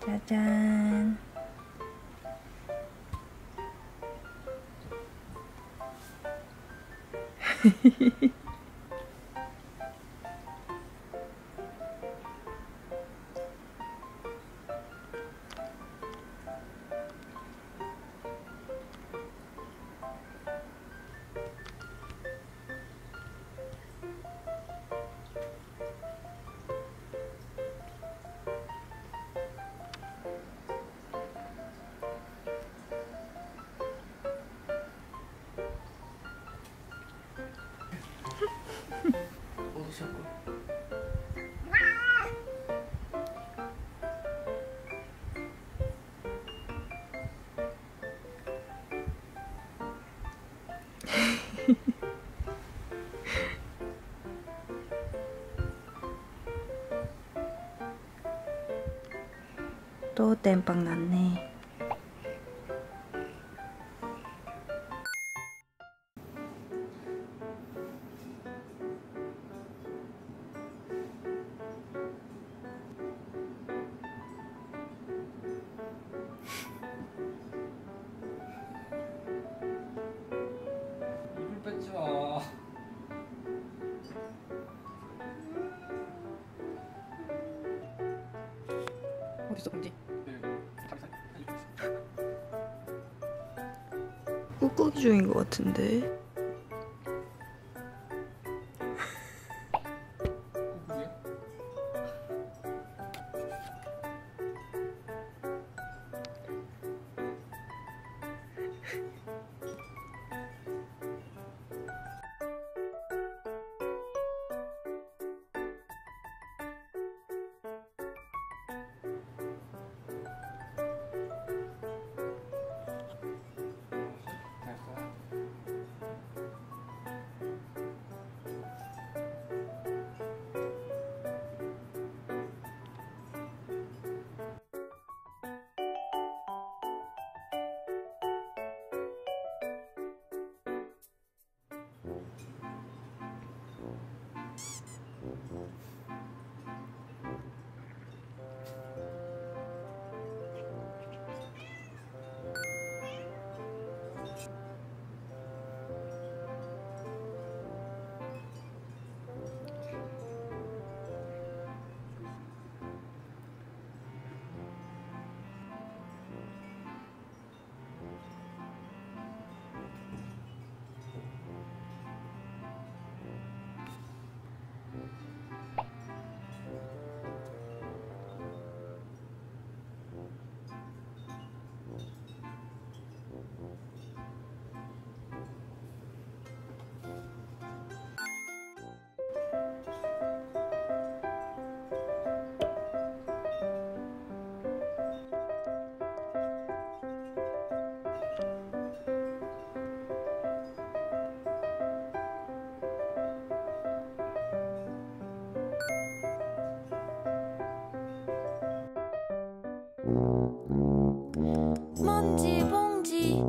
짜잔. 오셨고 또 땜빵 났네. 어디서 공지? 네. 꾹꾹이 중인 것 같은데. Uhum. 먼지 봉지